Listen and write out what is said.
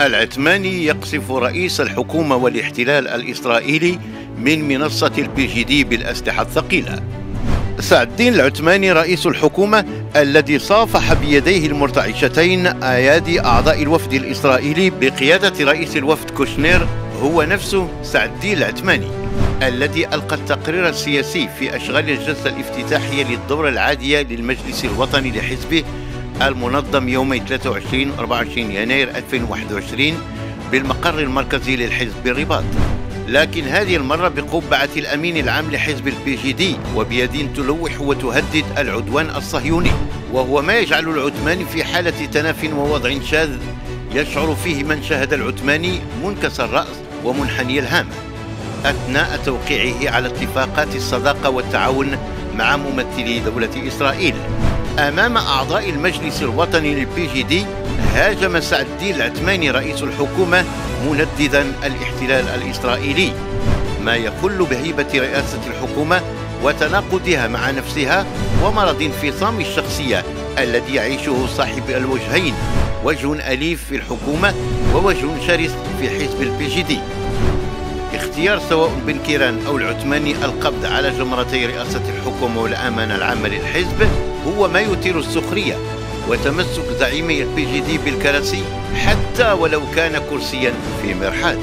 العثماني يقصف رئيس الحكومة والاحتلال الإسرائيلي من منصة ال PJD بالأسلحة الثقيلة. سعد الدين العثماني رئيس الحكومة الذي صافح بيديه المرتعشتين أيادي أعضاء الوفد الإسرائيلي بقيادة رئيس الوفد كوشنير هو نفسه سعد الدين العثماني الذي ألقى التقرير السياسي في أشغال الجلسة الافتتاحية للدورة العادية للمجلس الوطني لحزبه المنظم يومي 23 24 يناير 2021 بالمقر المركزي للحزب بالرباط. لكن هذه المرة بقبعة الأمين العام لحزب ال PJD وبيد تلوح وتهدد العدوان الصهيوني. وهو ما يجعل العثماني في حالة تناف ووضع شاذ. يشعر فيه من شاهد العثماني منكسر الرأس ومنحني الهامة أثناء توقيعه على اتفاقات الصداقة والتعاون مع ممثلي دولة إسرائيل. أمام أعضاء المجلس الوطني لل PJD هاجم سعد الدين العثماني رئيس الحكومة منددا الاحتلال الإسرائيلي. ما يخل بهيبة رئاسة الحكومة وتناقضها مع نفسها ومرض انفصام الشخصية الذي يعيشه صاحب الوجهين وجه أليف في الحكومة ووجه شرس في حزب ال PJD اختيار سواء بن كيران أو العثماني القبض على جمرتي رئاسة الحكومة والأمانة العامة للحزب هو ما يثير السخرية وتمسك زعيمي ال PJD بالكراسي حتى ولو كان كرسيا في مرحاض.